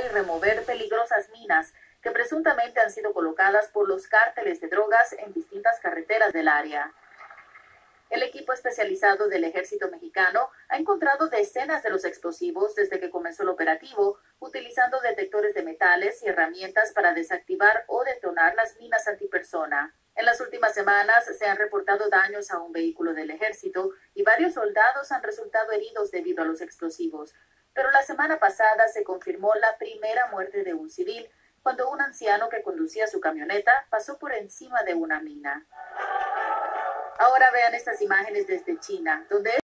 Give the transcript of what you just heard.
y remover peligrosas minas que presuntamente han sido colocadas por los cárteles de drogas en distintas carreteras del área. El equipo especializado del ejército mexicano ha encontrado decenas de los explosivos desde que comenzó el operativo, utilizando detectores de metales y herramientas para desactivar o detonar las minas antipersona. En las últimas semanas se han reportado daños a un vehículo del ejército y varios soldados han resultado heridos debido a los explosivos. Pero la semana pasada se confirmó la primera muerte de un civil cuando un anciano que conducía su camioneta pasó por encima de una mina. Ahora vean estas imágenes desde China, donde